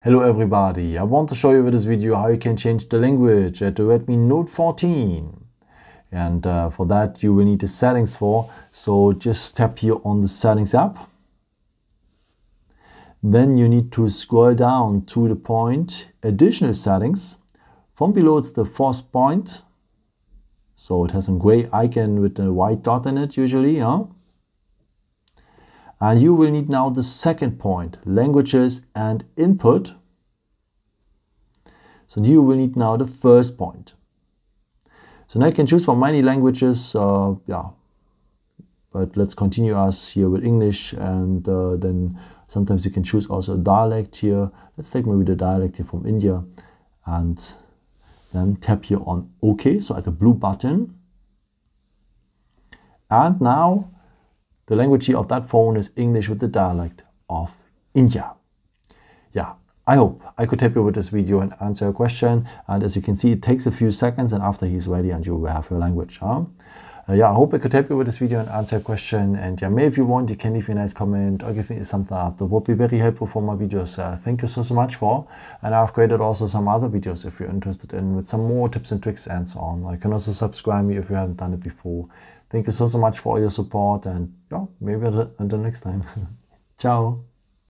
Hello everybody, I want to show you with this video how you can change the language at the Redmi Note 14 and uh, for that you will need the settings for so just tap here on the settings app. Then you need to scroll down to the point additional settings. From below it's the first point. So it has a gray icon with a white dot in it usually huh? And you will need now the second point, languages and input. So you will need now the first point. So now you can choose from many languages, uh, yeah. But let's continue us here with English and uh, then sometimes you can choose also a dialect here. Let's take maybe the dialect here from India and then tap here on OK, so at the blue button. And now the language of that phone is English with the dialect of India. Yeah, I hope I could help you with this video and answer your question. And as you can see, it takes a few seconds and after he's ready and you have your language. Huh? Uh, yeah, I hope I could help you with this video and answer your question. And yeah, maybe if you want, you can leave me a nice comment or give me a thumbs up. That would be very helpful for my videos. Uh, thank you so, so much for. And I've created also some other videos if you're interested in with some more tips and tricks and so on. You can also subscribe me if you haven't done it before. Thank you so, so much for all your support and yeah, maybe until next time. Ciao.